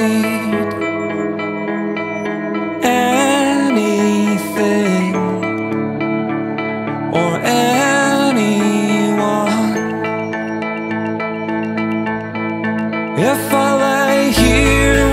need anything or anyone. If I lay here,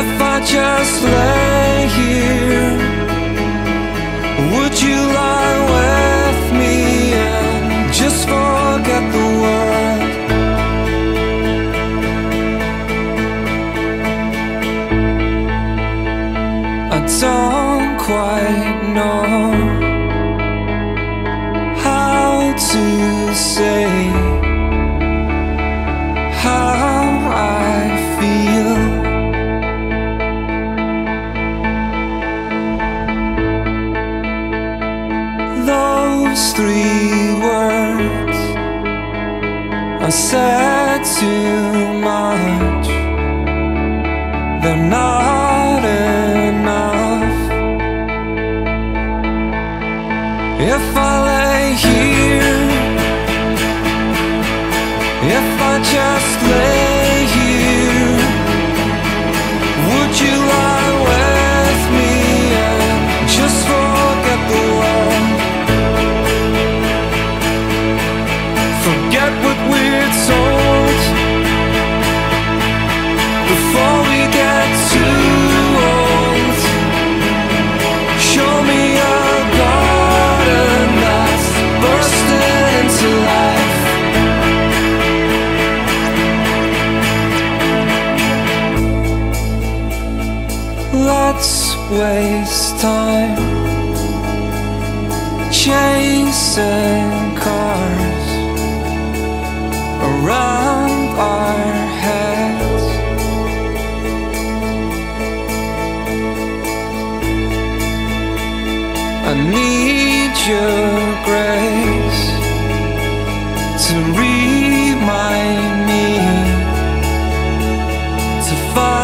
if I just lay here, would you lie awake? don't quite know how to say how I feel. Those three words are said too much. They're not. beautiful waste time chasing cars around our heads. I need your grace to remind me to find.